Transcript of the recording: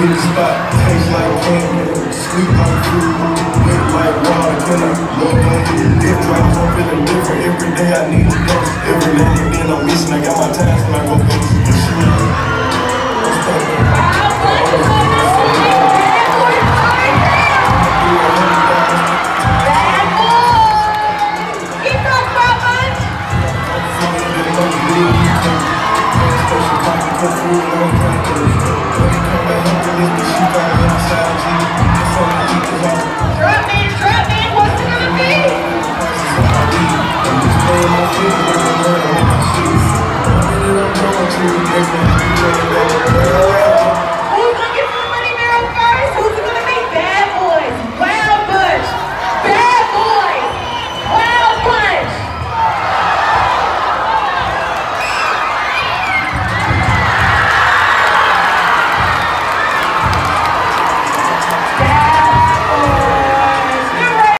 hit a spot, taste like candy, sleep like food, wet like water, can I love on the lift, like I'm feeling different, every day. I need a dance, every now and then I'm missing, I got my task when I go back to the shit. Thank you get the shoot on the of